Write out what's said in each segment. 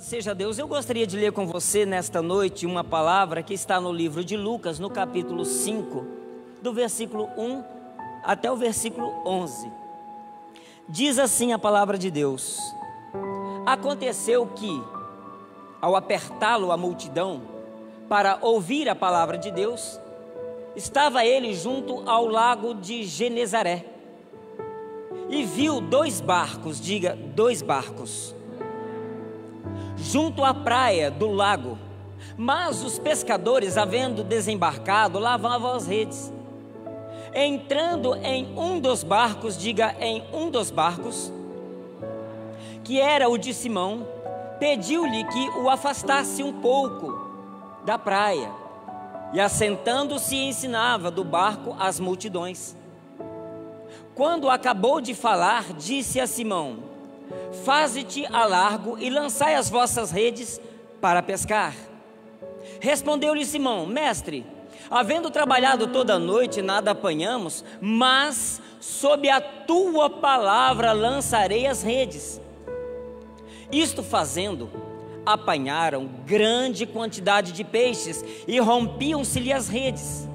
Louvado seja Deus. Eu gostaria de ler com você nesta noite uma palavra que está no livro de Lucas, no capítulo 5, do versículo 1 até o versículo 11. Diz assim a palavra de Deus: Aconteceu que, ao apertá-lo a multidão para ouvir a palavra de Deus, estava ele junto ao lago de Genezaré e viu dois barcos, diga, dois barcos junto à praia do lago. Mas os pescadores, havendo desembarcado, lavavam as redes. Entrando em um dos barcos, diga em um dos barcos, que era o de Simão, pediu-lhe que o afastasse um pouco da praia. E assentando-se ensinava do barco as multidões. Quando acabou de falar, disse a Simão: Faze-te a largo e lançai as vossas redes para pescar. Respondeu-lhe Simão: Mestre, havendo trabalhado toda a noite, nada apanhamos, mas sob a tua palavra lançarei as redes. Isto fazendo, apanharam grande quantidade de peixes e rompiam-se-lhe as redes.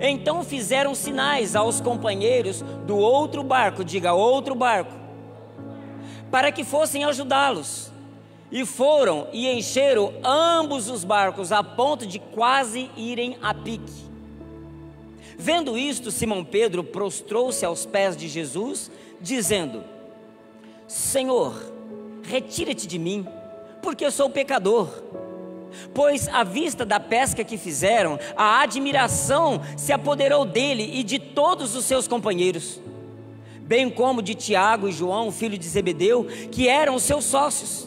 Então fizeram sinais aos companheiros do outro barco, diga outro barco, para que fossem ajudá-los. E foram e encheram ambos os barcos a ponto de quase irem a pique. Vendo isto, Simão Pedro prostrou-se aos pés de Jesus, dizendo: Senhor, retira-te de mim, porque eu sou pecador. Pois à vista da pesca que fizeram, a admiração se apoderou dele e de todos os seus companheiros bem como de Tiago e João, filho de Zebedeu, que eram seus sócios.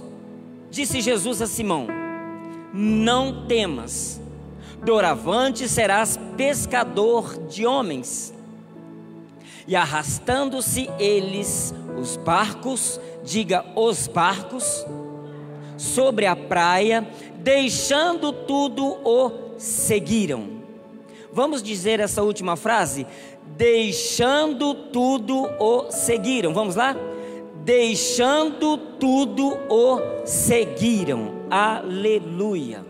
Disse Jesus a Simão: Não temas, doravante serás pescador de homens. E arrastando-se eles, os barcos, diga os barcos, sobre a praia, deixando tudo, o seguiram. Vamos dizer essa última frase? Deixando tudo o seguiram. Vamos lá? Deixando tudo o seguiram. Aleluia.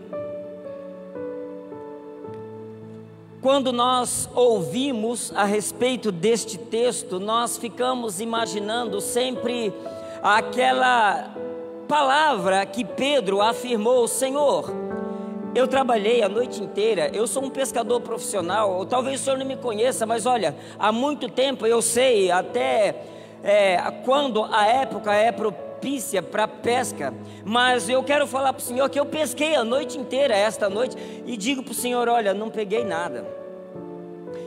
Quando nós ouvimos a respeito deste texto, nós ficamos imaginando sempre aquela palavra que Pedro afirmou: Senhor, eu trabalhei a noite inteira, eu sou um pescador profissional, ou talvez o senhor não me conheça, mas olha, há muito tempo eu sei até é, quando a época é propícia para pesca, mas eu quero falar para o senhor que eu pesquei a noite inteira, esta noite, e digo para o senhor: olha, não peguei nada.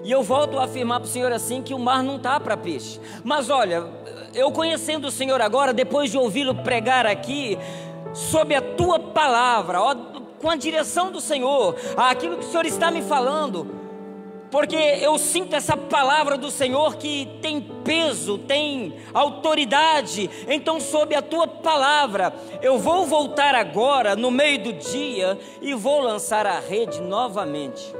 E eu volto a afirmar para o senhor assim que o mar não está para peixe. Mas olha, eu conhecendo o senhor agora, depois de ouvi-lo pregar aqui, sob a tua palavra, ó, com a direção do Senhor, aquilo que o Senhor está me falando, porque eu sinto essa palavra do Senhor que tem peso, tem autoridade. Então, sob a tua palavra, eu vou voltar agora no meio do dia e vou lançar a rede novamente.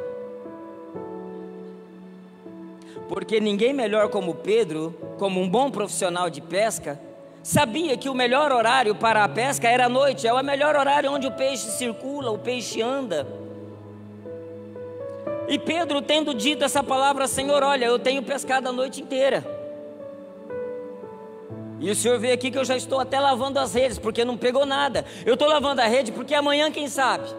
Porque ninguém melhor como Pedro, como um bom profissional de pesca, sabia que o melhor horário para a pesca era a noite, é o melhor horário onde o peixe circula, o peixe anda. E Pedro, tendo dito essa palavra, Senhor, olha, eu tenho pescado a noite inteira. E o Senhor vê aqui que eu já estou até lavando as redes, porque não pegou nada. Eu estou lavando a rede porque amanhã, quem sabe?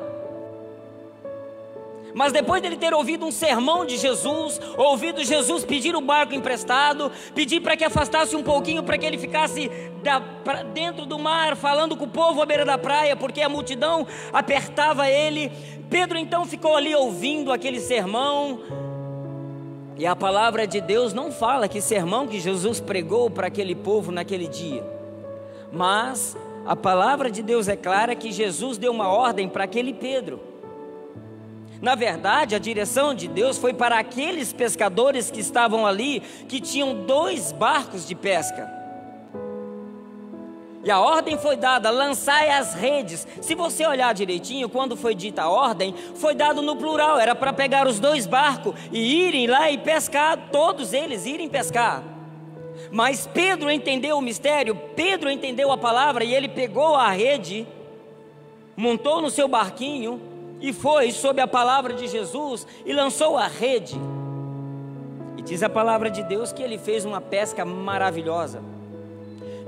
Mas depois dele ter ouvido um sermão de Jesus, ouvido Jesus pedir o barco emprestado, pedir para que afastasse um pouquinho para que ele ficasse da, pra, dentro do mar, falando com o povo à beira da praia, porque a multidão apertava ele. Pedro então ficou ali ouvindo aquele sermão. E a palavra de Deus não fala que sermão que Jesus pregou para aquele povo naquele dia. Mas a palavra de Deus é clara que Jesus deu uma ordem para aquele Pedro. Na verdade, a direção de Deus foi para aqueles pescadores que estavam ali, que tinham dois barcos de pesca. E a ordem foi dada: lançai as redes. Se você olhar direitinho, quando foi dita a ordem, foi dado no plural, era para pegar os dois barcos e irem lá e pescar, todos eles irem pescar. Mas Pedro entendeu o mistério, Pedro entendeu a palavra e ele pegou a rede montou no seu barquinho e foi sob a palavra de Jesus e lançou a rede. E diz a palavra de Deus que ele fez uma pesca maravilhosa.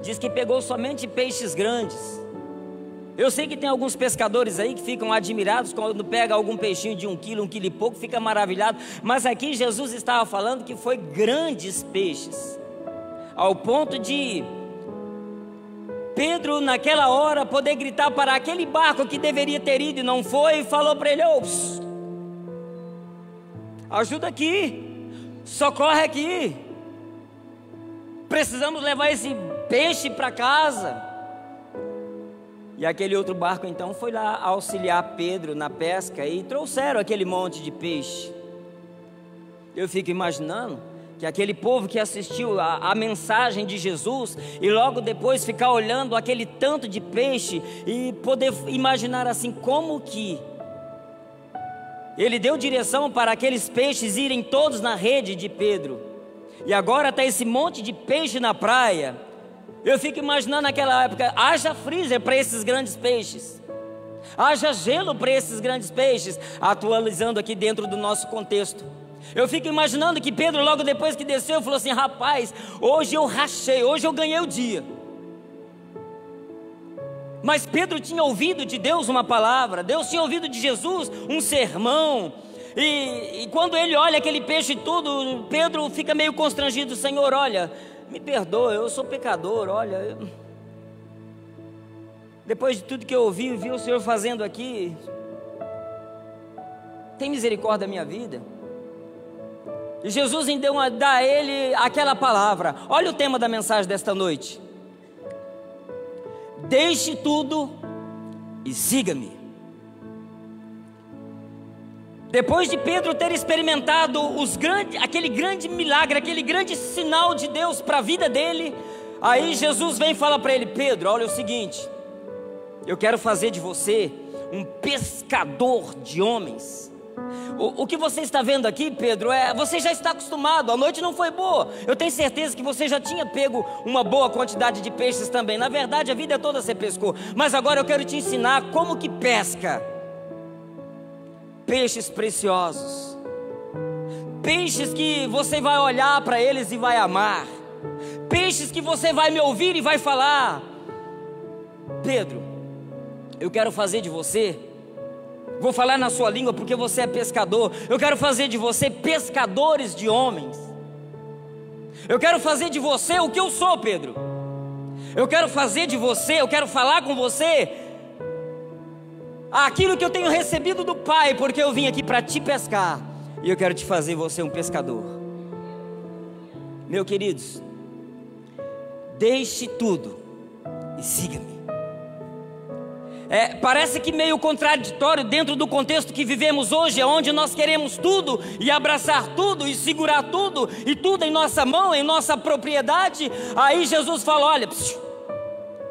Diz que pegou somente peixes grandes. Eu sei que tem alguns pescadores aí que ficam admirados quando pega algum peixinho de um quilo, um quilo e pouco, fica maravilhado. Mas aqui Jesus estava falando que foi grandes peixes, ao ponto de Pedro, naquela hora, poder gritar para aquele barco que deveria ter ido e não foi, e falou para ele: Ops, ajuda aqui, socorre aqui. Precisamos levar esse peixe para casa. E aquele outro barco então foi lá auxiliar Pedro na pesca e trouxeram aquele monte de peixe. Eu fico imaginando que aquele povo que assistiu a, a, mensagem de Jesus e logo depois ficar olhando aquele tanto de peixe e poder imaginar assim como que ele deu direção para aqueles peixes irem todos na rede de Pedro. E agora está esse monte de peixe na praia. Eu fico imaginando naquela época, haja freezer para esses grandes peixes. Haja gelo para esses grandes peixes, atualizando aqui dentro do nosso contexto. Eu fico imaginando que Pedro, logo depois que desceu, falou assim: Rapaz, hoje eu rachei, hoje eu ganhei o dia. Mas Pedro tinha ouvido de Deus uma palavra, Deus tinha ouvido de Jesus um sermão. E, e quando ele olha aquele peixe e tudo, Pedro fica meio constrangido: Senhor, olha, me perdoa, eu sou pecador, olha. Eu... Depois de tudo que eu ouvi e vi o Senhor fazendo aqui, tem misericórdia da minha vida. Jesus deu dá a ele aquela palavra. Olha o tema da mensagem desta noite. Deixe tudo e siga-me. Depois de Pedro ter experimentado grande, aquele grande milagre, aquele grande sinal de Deus para a vida dele, aí Jesus vem e fala para ele: Pedro, olha o seguinte, eu quero fazer de você um pescador de homens. O, o, que você está vendo aqui, Pedro, é você já está acostumado. A noite não foi boa. Eu tenho certeza que você já tinha pego uma boa quantidade de peixes também. Na verdade, a vida toda você pescou. Mas agora eu quero te ensinar como que pesca peixes preciosos. Peixes que você vai olhar para eles e vai amar. Peixes que você vai me ouvir e vai falar. Pedro, eu quero fazer de você Vou falar na sua língua porque você é pescador. Eu quero fazer de você pescadores de homens. Eu quero fazer de você o que eu sou, Pedro. Eu quero fazer de você, eu quero falar com você aquilo que eu tenho recebido do Pai, porque eu vim aqui para te pescar. E eu quero te fazer você um pescador. Meu queridos, deixe tudo e siga-me. É, parece que meio contraditório dentro do contexto que vivemos hoje, onde nós queremos tudo e abraçar tudo e segurar tudo e tudo em nossa mão, em nossa propriedade. Aí Jesus fala: olha, psiu,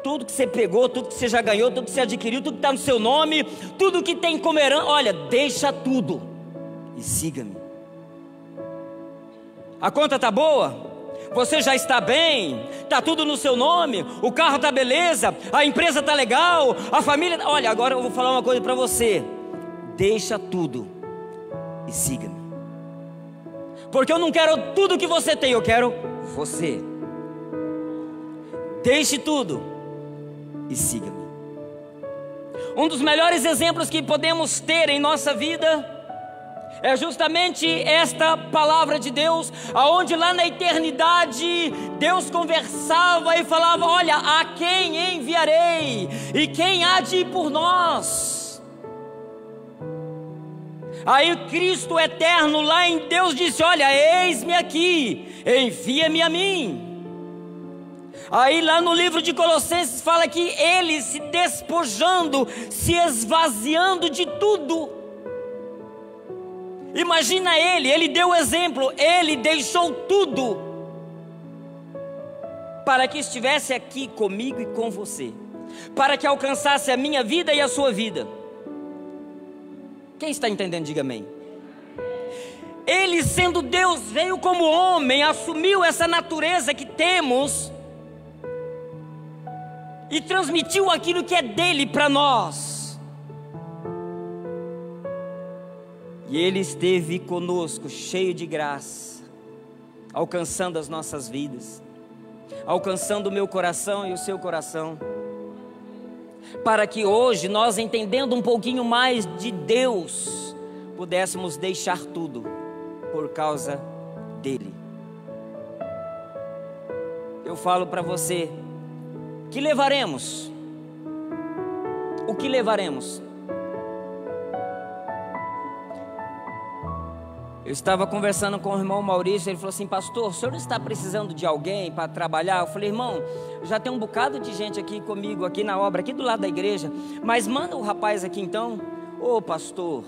tudo que você pegou, tudo que você já ganhou, tudo que você adquiriu, tudo que está no seu nome, tudo que tem como herança, olha, deixa tudo e siga-me. A conta está boa? Você já está bem, está tudo no seu nome, o carro está beleza, a empresa está legal, a família. Tá- Olha, agora eu vou falar uma coisa para você: deixa tudo e siga-me. Porque eu não quero tudo que você tem, eu quero você. Deixe tudo e siga-me. Um dos melhores exemplos que podemos ter em nossa vida é justamente esta palavra de Deus, aonde lá na eternidade Deus conversava e falava: Olha, a quem enviarei e quem há de ir por nós? Aí Cristo eterno lá em Deus disse: Olha, eis-me aqui, envia-me a mim. Aí lá no livro de Colossenses fala que ele se despojando, se esvaziando de tudo Imagina ele, ele deu o exemplo, ele deixou tudo para que estivesse aqui comigo e com você, para que alcançasse a minha vida e a sua vida. Quem está entendendo, diga amém. Ele, sendo Deus, veio como homem, assumiu essa natureza que temos e transmitiu aquilo que é dele para nós. E Ele esteve conosco, cheio de graça, alcançando as nossas vidas, alcançando o meu coração e o seu coração, para que hoje nós, entendendo um pouquinho mais de Deus, pudéssemos deixar tudo por causa dEle. Eu falo para você, que levaremos? O que levaremos? Eu estava conversando com o irmão Maurício, ele falou assim: Pastor, o senhor está precisando de alguém para trabalhar? Eu falei: Irmão, já tem um bocado de gente aqui comigo, aqui na obra, aqui do lado da igreja, mas manda o rapaz aqui então. Ô oh, pastor,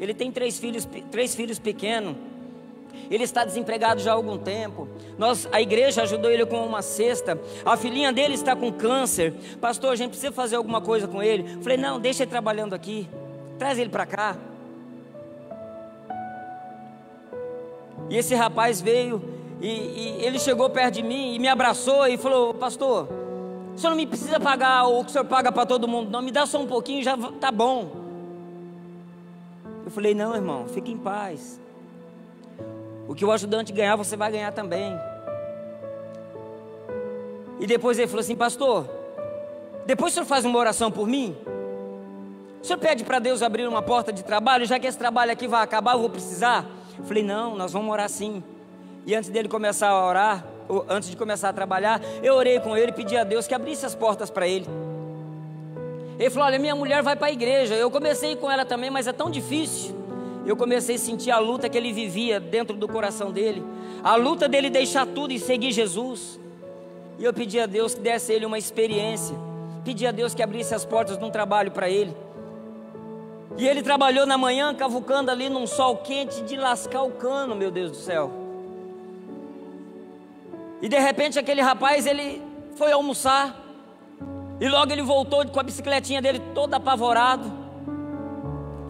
ele tem três filhos, três filhos pequenos. Ele está desempregado já há algum tempo. Nós, a igreja ajudou ele com uma cesta. A filhinha dele está com câncer. Pastor, a gente precisa fazer alguma coisa com ele. Falei, não, deixa ele trabalhando aqui. Traz ele para cá. E esse rapaz veio e, e, ele chegou perto de mim e me abraçou e falou: Pastor, o senhor não me precisa pagar o que o senhor paga para todo mundo, não, me dá só um pouquinho, já tá bom. Eu falei: Não, irmão, fique em paz. O que o ajudante ganhar, você vai ganhar também. E depois ele falou assim: Pastor, depois o senhor faz uma oração por mim? O senhor pede para Deus abrir uma porta de trabalho, já que esse trabalho aqui vai acabar, eu vou precisar. Eu falei, não, nós vamos orar sim. E antes dele começar a orar, antes de começar a trabalhar, eu orei com ele e pedi a Deus que abrisse as portas para ele. Ele falou: Olha, minha mulher vai para a igreja. Eu comecei com ela também, mas é tão difícil. Eu comecei a sentir a luta que ele vivia dentro do coração dele, a luta dele deixar tudo e seguir Jesus. E eu pedi a Deus que desse a ele uma experiência, pedi a Deus que abrisse as portas de um trabalho para ele. E ele trabalhou na manhã, cavucando ali num sol quente de lascar o cano, meu Deus do céu. E de repente aquele rapaz, ele foi almoçar. E logo ele voltou com a bicicletinha dele todo apavorado.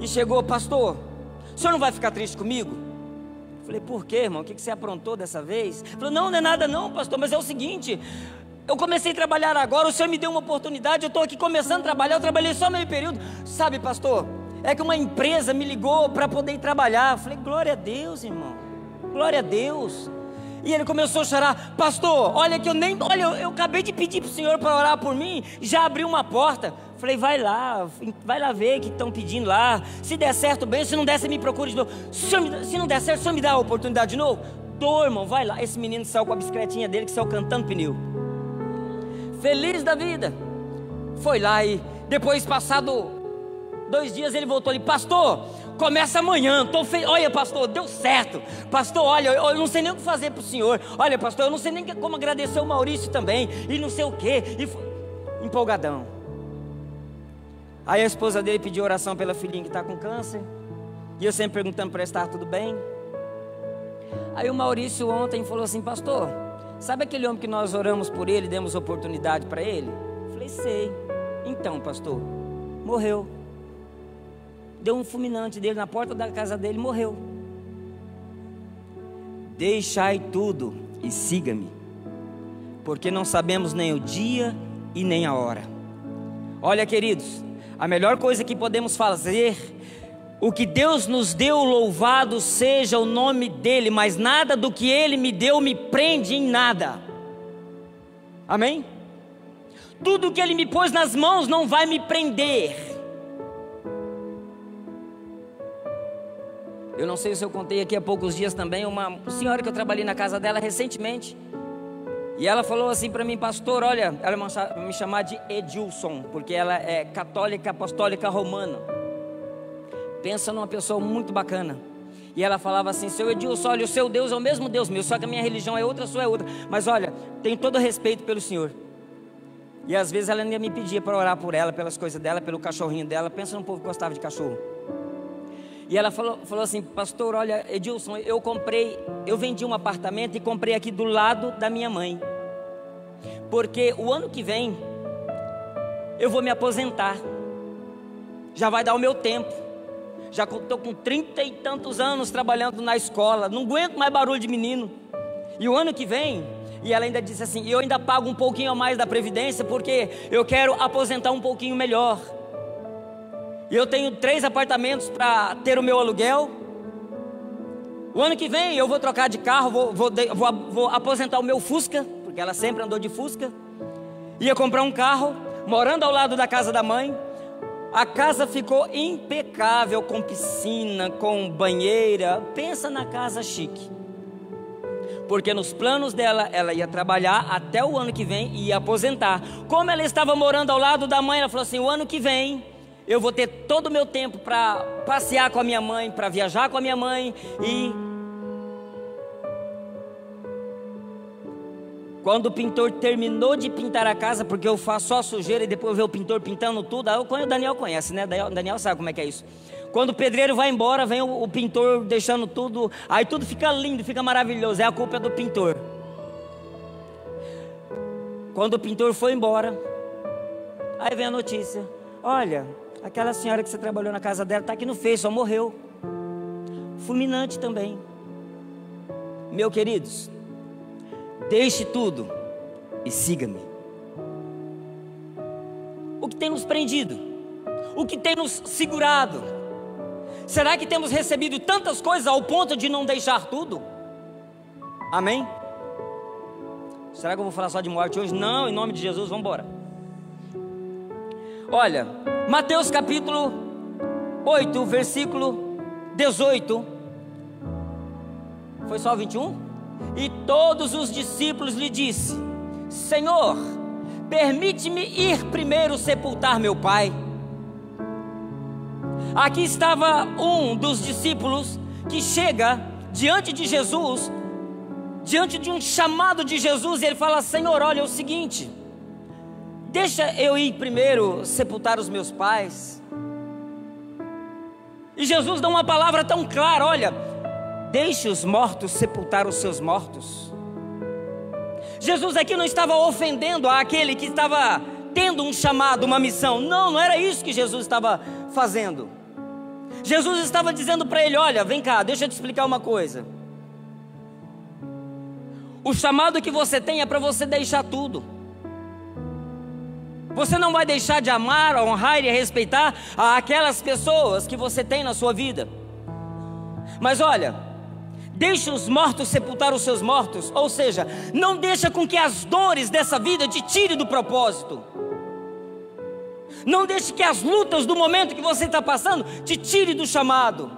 E chegou, pastor, o senhor não vai ficar triste comigo? Falei, por quê, irmão? O que você aprontou dessa vez? Falou, não, não é nada não, pastor, mas é o seguinte, eu comecei a trabalhar agora, o senhor me deu uma oportunidade, eu estou aqui começando a trabalhar, eu trabalhei só meio período. Sabe, pastor, é que uma empresa me ligou para poder trabalhar. Eu falei, glória a Deus, irmão. Glória a Deus. E ele começou a chorar, pastor, olha que eu nem, olha, eu, eu acabei de pedir para o Senhor para orar por mim, já abriu uma porta. Falei, vai lá, vai lá ver que estão pedindo lá. Se der certo, bem, se não der, você me procura de novo. Se, se não der certo, senhor me dá a oportunidade de novo? Dou, irmão, vai lá. Esse menino saiu com a bicicletinha dele, que saiu cantando pneu. Feliz da vida. Foi lá e depois, passado Dois dias ele voltou ali, pastor, começa amanhã. Tô fe... Olha, pastor, deu certo. Pastor, olha, eu não sei nem o que fazer para o senhor. Olha, pastor, eu não sei nem como agradecer o Maurício também. E não sei o quê. E... Empolgadão. Aí a esposa dele pediu oração pela filhinha que está com câncer. E eu sempre perguntando para estar tudo bem. Aí o Maurício ontem falou assim, pastor, sabe aquele homem que nós oramos por ele, demos oportunidade para ele? Eu falei, sei. Então, pastor, morreu deu um fulminante dele na porta da casa dele e morreu. Deixai tudo e siga-me, porque não sabemos nem o dia e nem a hora. Olha, queridos, a melhor coisa que podemos fazer, o que Deus nos deu, louvado seja o nome dEle, mas nada do que Ele me deu me prende em nada. Amém? Tudo que Ele me pôs nas mãos não vai me prender. Eu não sei se eu contei aqui há poucos dias também, uma senhora que eu trabalhei na casa dela recentemente. E ela falou assim para mim, pastor, olha, ela me chamar de Edilson, porque ela é católica apostólica romana. Pensa numa pessoa muito bacana. E ela falava assim: Seu Edilson, olha, o seu Deus é o mesmo Deus meu, só que a minha religião é outra, a sua é outra. Mas olha, tenho todo respeito pelo Senhor. E às vezes ela ainda me pedia para orar por ela, pelas coisas dela, pelo cachorrinho dela. Pensa num povo que gostava de cachorro. E ela falou, falou assim, pastor, olha, Edilson, eu comprei, eu vendi um apartamento e comprei aqui do lado da minha mãe. Porque o ano que vem eu vou me aposentar. Já vai dar o meu tempo. Já estou com trinta e tantos anos trabalhando na escola. Não aguento mais barulho de menino. E o ano que vem, e ela ainda disse assim: eu ainda pago um pouquinho a mais da Previdência porque eu quero aposentar um pouquinho melhor. E eu tenho três apartamentos para ter o meu aluguel. O ano que vem eu vou trocar de carro, vou, vou, vou, vou aposentar o meu Fusca, porque ela sempre andou de Fusca. Ia comprar um carro, morando ao lado da casa da mãe. A casa ficou impecável, com piscina, com banheira. Pensa na casa chique. Porque nos planos dela, ela ia trabalhar até o ano que vem e ia aposentar. Como ela estava morando ao lado da mãe, ela falou assim: o ano que vem eu vou ter todo o meu tempo para passear com a minha mãe, para viajar com a minha mãe e Quando o pintor terminou de pintar a casa, porque eu faço só sujeira e depois vê o pintor pintando tudo, aí o Daniel conhece, né? Daniel sabe como é que é isso. Quando o pedreiro vai embora, vem o, o pintor deixando tudo, aí tudo fica lindo, fica maravilhoso. É a culpa do pintor. Quando o pintor foi embora, aí vem a notícia: olha, aquela senhora que você trabalhou na casa dela está aqui no Face, só morreu. Fulminante também. Meu queridos, Deixe tudo e siga-me. O que tem nos prendido? O que tem nos segurado? Será que temos recebido tantas coisas ao ponto de não deixar tudo? Amém? Será que eu vou falar só de morte hoje? Não, em nome de Jesus, vamos embora. Olha, Mateus capítulo 8, versículo 18. Foi só 21? E todos os discípulos lhe disse: Senhor, permite-me ir primeiro sepultar meu pai. Aqui estava um dos discípulos que chega diante de Jesus, diante de um chamado de Jesus, e ele fala: Senhor, olha é o seguinte, deixa eu ir primeiro sepultar os meus pais. E Jesus dá uma palavra tão clara: olha, Deixe os mortos sepultar os seus mortos. Jesus aqui não estava ofendendo aquele que estava tendo um chamado, uma missão. Não, não era isso que Jesus estava fazendo. Jesus estava dizendo para ele: Olha, vem cá, deixa eu te explicar uma coisa. O chamado que você tem é para você deixar tudo. Você não vai deixar de amar, honrar e respeitar aquelas pessoas que você tem na sua vida. Mas olha, Deixe os mortos sepultar os seus mortos, ou seja, não deixa com que as dores dessa vida te tire do propósito. Não deixe que as lutas do momento que você está passando te tire do chamado.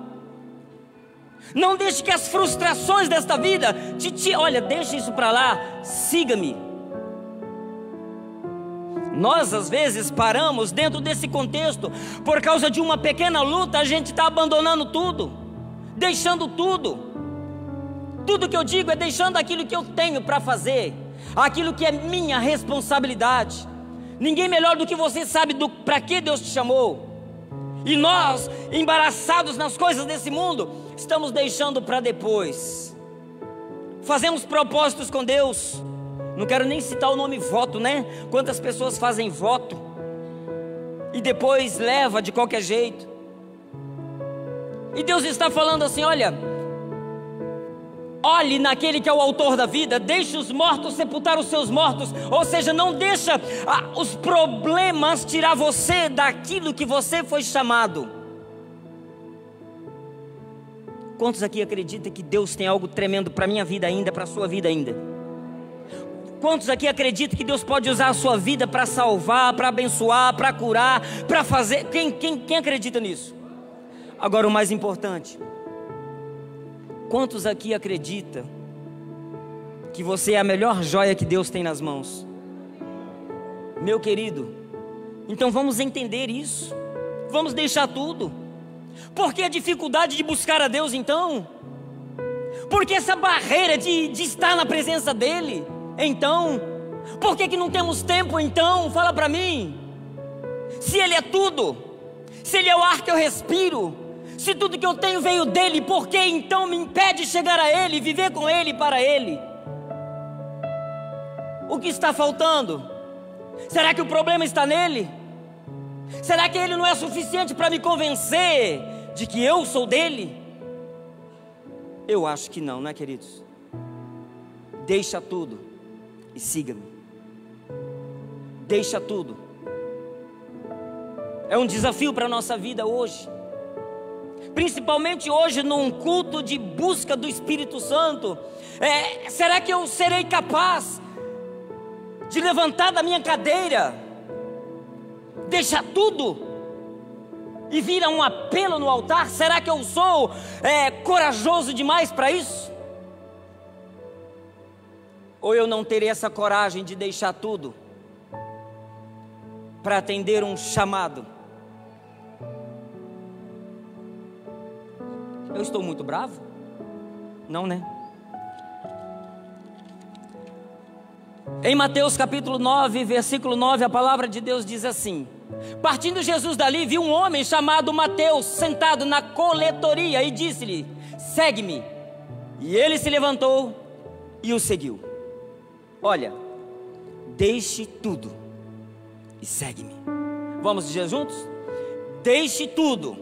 Não deixe que as frustrações desta vida te tire. Olha, deixa isso para lá, siga-me. Nós às vezes paramos dentro desse contexto, por causa de uma pequena luta, a gente está abandonando tudo, deixando tudo. Tudo que eu digo é deixando aquilo que eu tenho para fazer, aquilo que é minha responsabilidade. Ninguém melhor do que você sabe para que Deus te chamou. E nós, embaraçados nas coisas desse mundo, estamos deixando para depois. Fazemos propósitos com Deus. Não quero nem citar o nome voto, né? Quantas pessoas fazem voto e depois leva de qualquer jeito. E Deus está falando assim: olha, Olhe naquele que é o autor da vida, deixe os mortos sepultar os seus mortos, ou seja, não deixa ah, os problemas tirar você daquilo que você foi chamado. Quantos aqui acreditam que Deus tem algo tremendo para a minha vida ainda, para a sua vida ainda? Quantos aqui acreditam que Deus pode usar a sua vida para salvar, para abençoar, para curar, para fazer? Quem, quem, quem acredita nisso? Agora, o mais importante, Quantos aqui acreditam que você é a melhor joia que Deus tem nas mãos? Meu querido, então vamos entender isso. Vamos deixar tudo. Por que a dificuldade de buscar a Deus então? Por que essa barreira de, de estar na presença dEle? Então, por que, que não temos tempo então? Fala para mim. Se Ele é tudo, se Ele é o ar que eu respiro, se tudo que eu tenho veio dele, por que então me impede chegar a ele, viver com ele para ele? O que está faltando? Será que o problema está nele? Será que ele não é suficiente para me convencer de que eu sou dele? Eu acho que não, né, queridos? Deixa tudo e siga-me. Deixa tudo É um desafio para a nossa vida hoje. Principalmente hoje, num culto de busca do Espírito Santo. É, será que eu serei capaz de levantar da minha cadeira, deixar tudo e vir a um apelo no altar? Será que eu sou é, corajoso demais para isso? Ou eu não terei essa coragem de deixar tudo para atender um chamado? Eu estou muito bravo? Não, né? Em Mateus capítulo 9, versículo 9, a palavra de Deus diz assim: Partindo Jesus dali, viu um homem chamado Mateus sentado na coletoria e disse-lhe: Segue-me. E ele se levantou e o seguiu. Olha, deixe tudo e segue-me. Vamos dizer juntos? Deixe tudo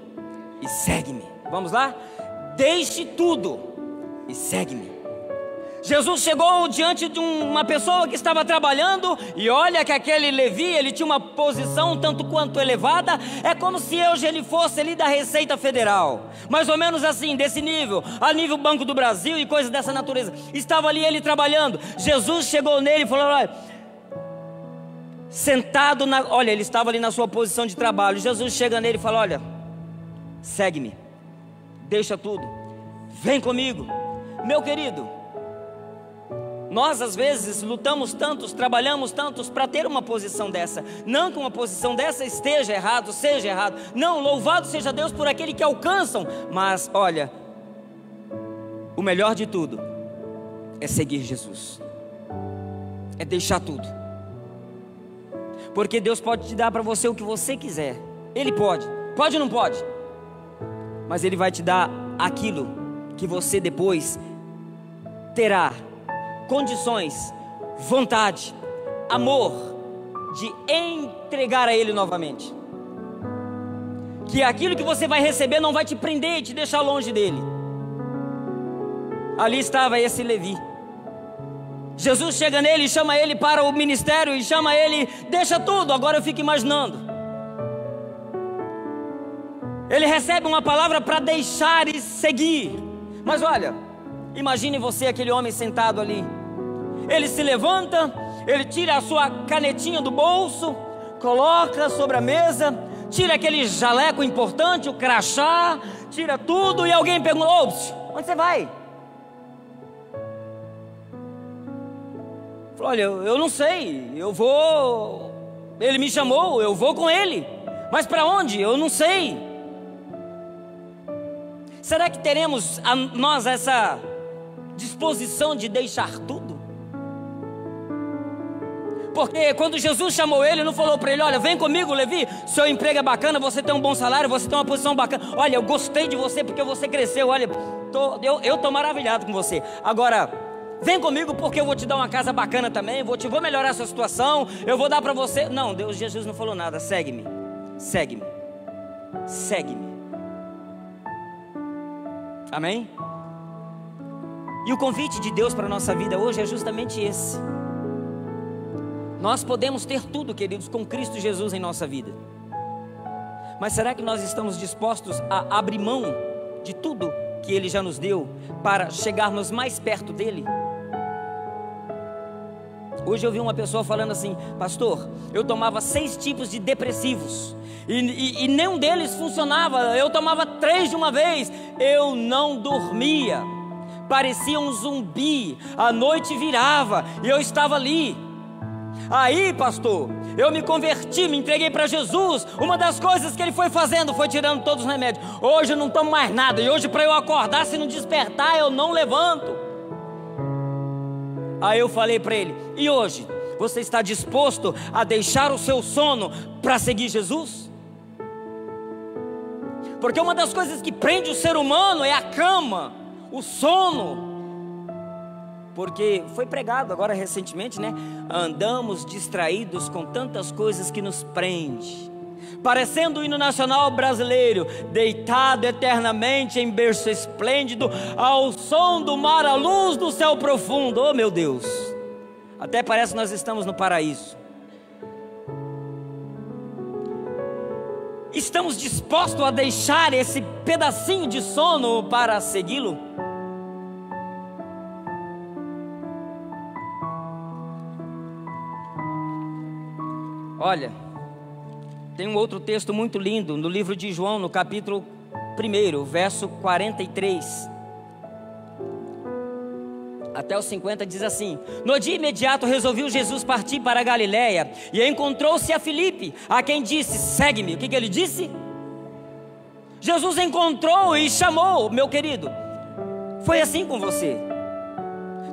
e segue-me. Vamos lá? Deixe tudo e segue-me. Jesus chegou diante de uma pessoa que estava trabalhando e olha que aquele Levi, ele tinha uma posição tanto quanto elevada, é como se hoje ele fosse ali da Receita Federal, mais ou menos assim, desse nível, a nível Banco do Brasil e coisas dessa natureza. Estava ali ele trabalhando. Jesus chegou nele e falou: "Olha, sentado na, olha, ele estava ali na sua posição de trabalho. Jesus chega nele e fala: "Olha, segue-me. Deixa tudo. Vem comigo." Meu querido, nós às vezes lutamos tantos, trabalhamos tantos para ter uma posição dessa. Não que uma posição dessa esteja errado, seja errado. Não, louvado seja Deus por aquele que alcançam. Mas olha, o melhor de tudo é seguir Jesus. É deixar tudo. Porque Deus pode te dar para você o que você quiser. Ele pode. Pode ou não pode? Mas ele vai te dar aquilo que você depois terá condições, vontade, amor de entregar a Ele novamente. Que aquilo que você vai receber não vai te prender e te deixar longe dele. Ali estava esse Levi. Jesus chega nele chama ele para o ministério e chama ele, deixa tudo. Agora eu fico imaginando. Ele recebe uma palavra para deixar e seguir. Mas olha, imagine você aquele homem sentado ali ele se levanta, ele tira a sua canetinha do bolso, coloca sobre a mesa, tira aquele jaleco importante, o crachá, tira tudo e alguém pergunta: Ops, onde você vai? Falou, olha, eu não sei, eu vou. Ele me chamou, eu vou com ele. Mas para onde? Eu não sei. Será que teremos a nós essa disposição de deixar tudo? Porque quando Jesus chamou ele, não falou para ele: Olha, vem comigo, Levi, seu emprego é bacana, você tem um bom salário, você tem uma posição bacana. Olha, eu gostei de você porque você cresceu. Olha, tô, eu estou maravilhado com você. Agora, vem comigo porque eu vou te dar uma casa bacana também, vou, te, vou melhorar a sua situação, eu vou dar para você. Não, Deus, Jesus não falou nada. Segue-me, segue-me, segue-me. Amém? E o convite de Deus para a nossa vida hoje é justamente esse. Nós podemos ter tudo, queridos, com Cristo Jesus em nossa vida. Mas será que nós estamos dispostos a abrir mão de tudo que Ele já nos deu para chegarmos mais perto dEle? Hoje eu vi uma pessoa falando assim, pastor, eu tomava seis tipos de depressivos e, e, e nenhum deles funcionava. Eu tomava três de uma vez, eu não dormia, parecia um zumbi. A noite virava e eu estava ali. Aí, pastor, eu me converti, me entreguei para Jesus. Uma das coisas que ele foi fazendo foi tirando todos os remédios. Hoje eu não tomo mais nada. E hoje, para eu acordar, se não despertar, eu não levanto. Aí eu falei para ele: E hoje, você está disposto a deixar o seu sono para seguir Jesus? Porque uma das coisas que prende o ser humano é a cama, o sono porque foi pregado agora recentemente, né? Andamos distraídos com tantas coisas que nos prende. Parecendo o hino nacional brasileiro, deitado eternamente em berço esplêndido, ao som do mar, à luz do céu profundo. Oh meu Deus! Até parece que nós estamos no paraíso. Estamos dispostos a deixar esse pedacinho de sono para segui-lo? Olha, tem um outro texto muito lindo no livro de João, no capítulo 1, verso 43 até os 50 diz assim: No dia imediato resolveu Jesus partir para a Galiléia e encontrou-se a Filipe, a quem disse: Segue-me. O que, que ele disse? Jesus encontrou e chamou, meu querido. Foi assim com você.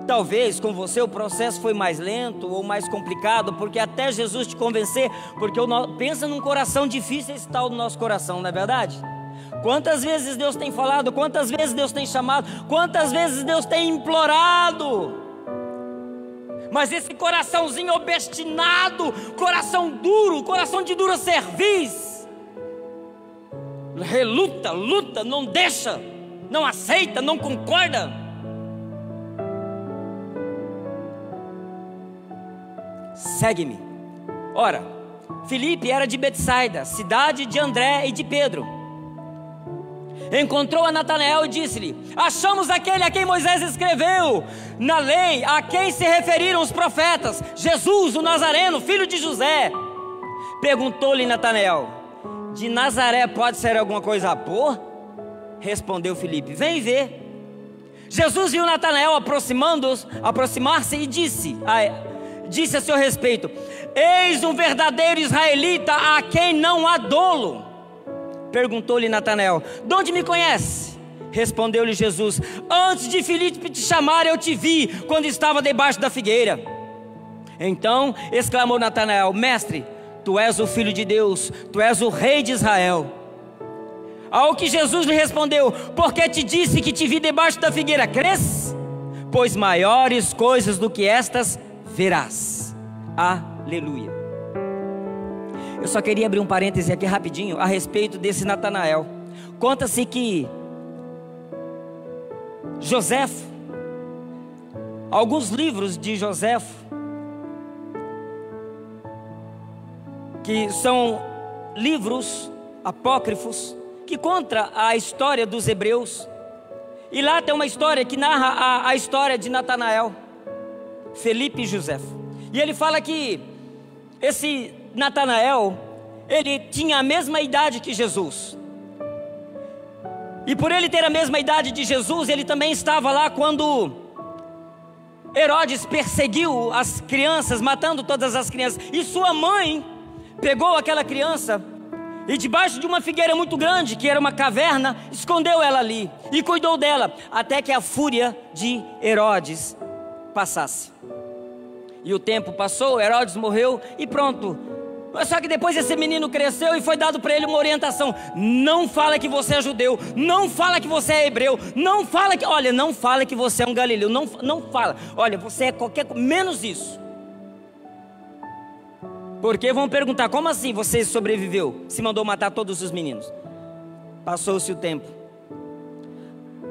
Talvez com você o processo foi mais lento ou mais complicado, porque até Jesus te convencer, porque pensa num coração difícil esse tal do nosso coração, não é verdade? Quantas vezes Deus tem falado, quantas vezes Deus tem chamado, quantas vezes Deus tem implorado. Mas esse coraçãozinho obstinado, coração duro, coração de dura cerviz, reluta, luta, não deixa, não aceita, não concorda. Segue-me. Ora, Filipe era de Betsaida, cidade de André e de Pedro encontrou a Natanael e disse-lhe: Achamos aquele a quem Moisés escreveu na lei, a quem se referiram os profetas, Jesus, o Nazareno, filho de José. Perguntou-lhe Natanael: De Nazaré pode ser alguma coisa boa? Respondeu Filipe: Vem ver. Jesus viu Natanael aproximando aproximar-se e disse a, disse a seu respeito: Eis um verdadeiro israelita a quem não há dolo. Perguntou-lhe Natanael: De onde me conhece? Respondeu-lhe Jesus: Antes de Filipe te chamar, eu te vi quando estava debaixo da figueira. Então exclamou Natanael: Mestre, tu és o filho de Deus, tu és o rei de Israel. Ao que Jesus lhe respondeu: Porque te disse que te vi debaixo da figueira, crês? Pois maiores coisas do que estas verás. Aleluia. Eu só queria abrir um parêntese aqui rapidinho a respeito desse Natanael. Conta-se que José, alguns livros de José, que são livros apócrifos, que conta a história dos hebreus. E lá tem uma história que narra a, a história de Natanael, Felipe e José. E ele fala que esse Natanael, ele tinha a mesma idade que Jesus. E por ele ter a mesma idade de Jesus, ele também estava lá quando Herodes perseguiu as crianças, matando todas as crianças. E sua mãe pegou aquela criança e debaixo de uma figueira muito grande, que era uma caverna, escondeu ela ali e cuidou dela, até que a fúria de Herodes passasse. E o tempo passou, Herodes morreu e pronto, só que depois esse menino cresceu e foi dado para ele uma orientação: não fala que você é judeu, não fala que você é hebreu, não fala que, olha, não fala que você é um galileu, não, não fala, olha, você é qualquer menos isso. Porque vão perguntar: como assim você sobreviveu? Se mandou matar todos os meninos. Passou-se o tempo.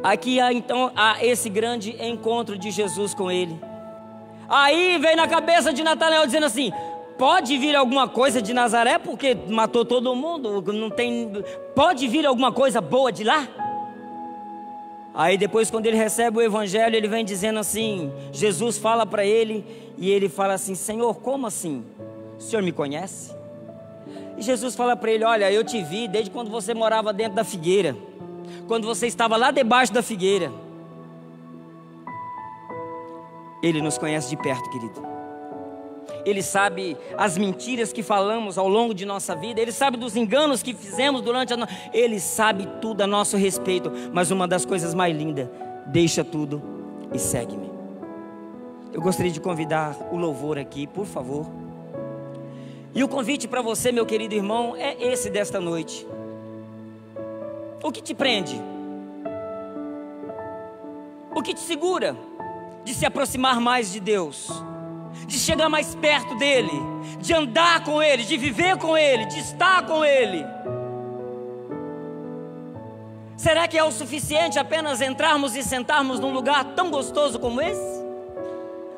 Aqui há então há esse grande encontro de Jesus com ele. Aí vem na cabeça de Natanael dizendo assim: Pode vir alguma coisa de Nazaré porque matou todo mundo, não tem. Pode vir alguma coisa boa de lá? Aí depois quando ele recebe o evangelho, ele vem dizendo assim, Jesus fala para ele e ele fala assim: "Senhor, como assim? O Senhor me conhece?" E Jesus fala para ele: "Olha, eu te vi desde quando você morava dentro da figueira. Quando você estava lá debaixo da figueira. Ele nos conhece de perto, querido. Ele sabe as mentiras que falamos ao longo de nossa vida, Ele sabe dos enganos que fizemos durante a nossa. Ele sabe tudo a nosso respeito, mas uma das coisas mais lindas, deixa tudo e segue-me. Eu gostaria de convidar o louvor aqui, por favor. E o convite para você, meu querido irmão, é esse desta noite. O que te prende? O que te segura de se aproximar mais de Deus? de chegar mais perto dEle, de andar com Ele, de viver com Ele, de estar com Ele. Será que é o suficiente apenas entrarmos e sentarmos num lugar tão gostoso como esse?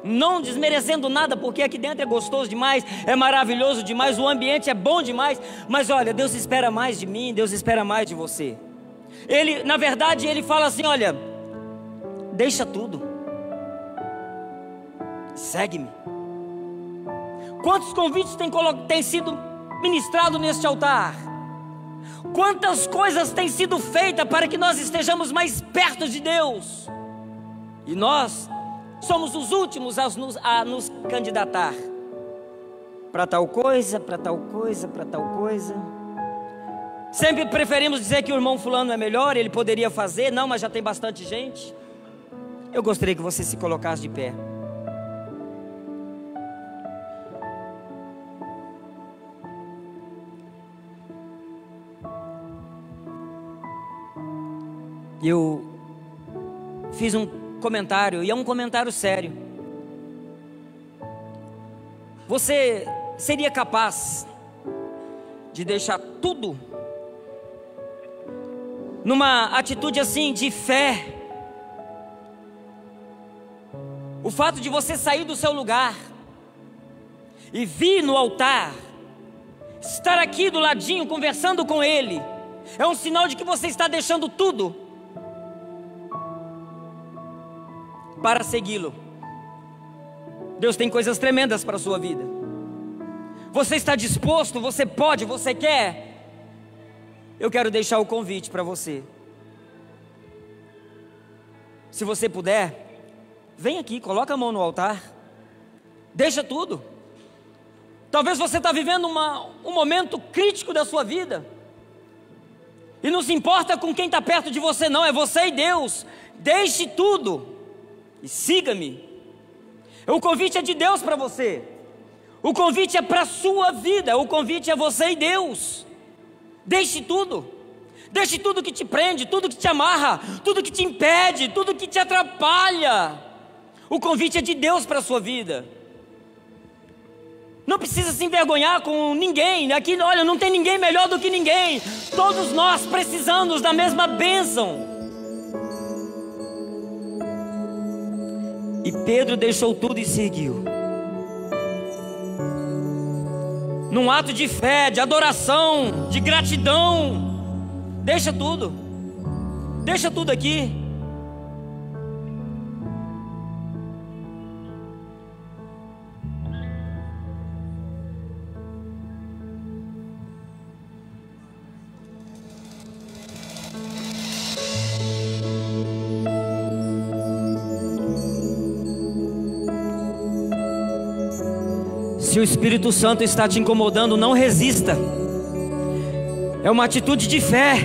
não desmerecendo nada, porque aqui dentro é gostoso demais, é maravilhoso demais, o ambiente é bom demais, mas olha, Deus espera mais de mim, Deus espera mais de você. Ele, na verdade, ele fala assim: olha, deixa tudo, segue-me. Quantos convites têm, têm sido ministrados neste altar? Quantas coisas têm sido feitas para que nós estejamos mais perto de Deus? E nós somos os últimos a nos, a nos candidatar para tal coisa, para tal coisa, para tal coisa. Sempre preferimos dizer que o irmão fulano é melhor, ele poderia fazer, não, mas já tem bastante gente. Eu gostaria que você se colocasse de pé. Eu fiz um comentário, e é um comentário sério. Você seria capaz de deixar tudo numa atitude assim de fé? O fato de você sair do seu lugar e vir no altar, estar aqui do ladinho conversando com Ele, é um sinal de que você está deixando tudo para segui-lo. Deus tem coisas tremendas para a sua vida. Você está disposto? Você pode? Você quer? Eu quero deixar o convite para você. Se você puder, vem aqui, coloca a mão no altar. Deixa tudo. Talvez você está vivendo uma, um momento crítico da sua vida. E não se importa com quem está perto de você, não, é você e Deus. Deixe tudo e siga-me. O convite é de Deus para você. O convite é para a sua vida. O convite é você e Deus. Deixe tudo. Deixe tudo que te prende, tudo que te amarra, tudo que te impede, tudo que te atrapalha. O convite é de Deus para a sua vida. Não precisa se envergonhar com ninguém. Aqui, olha, não tem ninguém melhor do que ninguém. Todos nós precisamos da mesma bênção. E Pedro deixou tudo e seguiu. Num ato de fé, de adoração, de gratidão. Deixa tudo. Deixa tudo aqui. Espírito Santo está te incomodando, não resista. É uma atitude de fé.